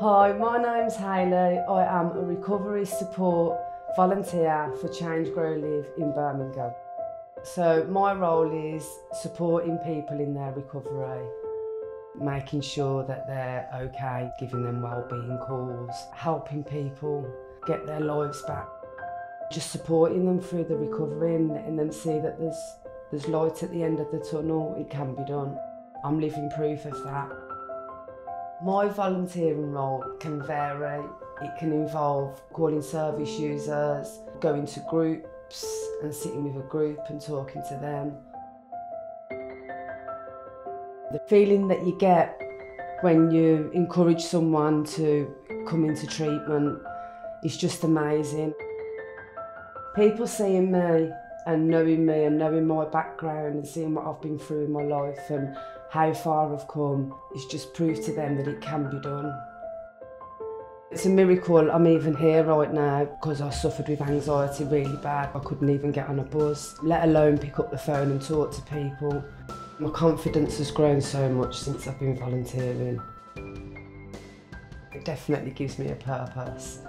Hi, my name's Hayley. I am a recovery support volunteer for Change Grow Live in Birmingham. So my role is supporting people in their recovery, making sure that they're okay, giving them wellbeing calls, helping people get their lives back, just supporting them through the recovery and letting them see that there's there's light at the end of the tunnel, it can be done. I'm living proof of that. My volunteering role can vary. It can involve calling service users, going to groups and sitting with a group and talking to them. The feeling that you get when you encourage someone to come into treatment is just amazing. People seeing me and knowing me and knowing my background and seeing what I've been through in my life and how far I've come is just proof to them that it can be done. It's a miracle I'm even here right now because I suffered with anxiety really bad. I couldn't even get on a bus, let alone pick up the phone and talk to people. My confidence has grown so much since I've been volunteering. It definitely gives me a purpose.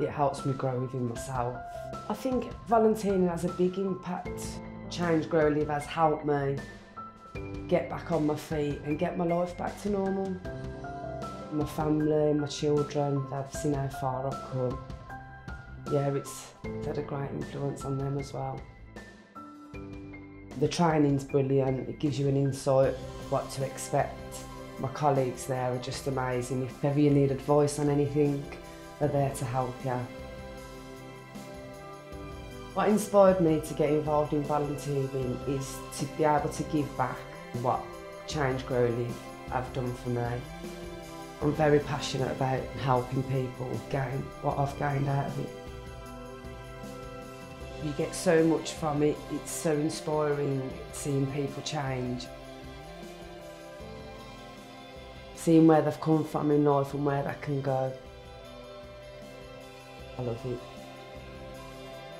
It helps me grow within myself. I think volunteering has a big impact. Change Grow Live has helped me get back on my feet and get my life back to normal. My family, my children, they've seen how far I've come. Yeah, it's had a great influence on them as well. The training's brilliant, it gives you an insight what to expect. My colleagues there are just amazing. If ever you need advice on anything, they're there to help you. What inspired me to get involved in volunteering is to be able to give back what Change Grow Live have done for me. I'm very passionate about helping people gain what I've gained out of it. You get so much from it, it's so inspiring seeing people change. Seeing where they've come from in life and where they can go. I love it.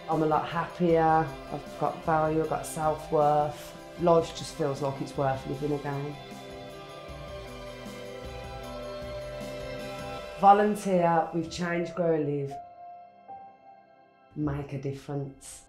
I'm a lot happier, I've got value, I've got self-worth. Life just feels like it's worth living again. Volunteer with Change Grow Live. Make a difference.